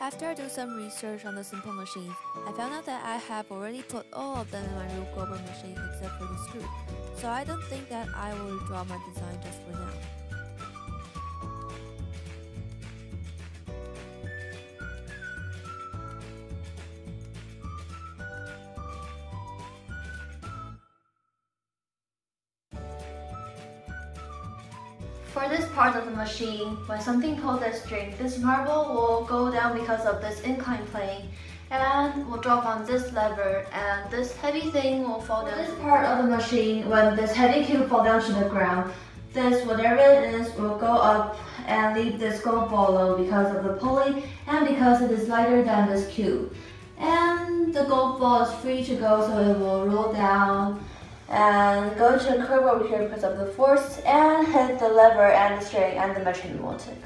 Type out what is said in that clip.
After I do some research on the simple machines, I found out that I have already put all of them in my Rube Goldberg machine except for the screw, so I don't think that I will draw my design just for now. For this part of the machine, when something pulls that string, this marble will go down because of this incline plane and will drop on this lever and this heavy thing will fall down. For This part of the machine, when this heavy cube fall down to the ground, this, whatever it is, will go up and leave this golf ball below because of the pulley and because it is lighter than this cube. And the golf ball is free to go so it will roll down and go to a curve over here because of the force and the lever and the string and the will tick.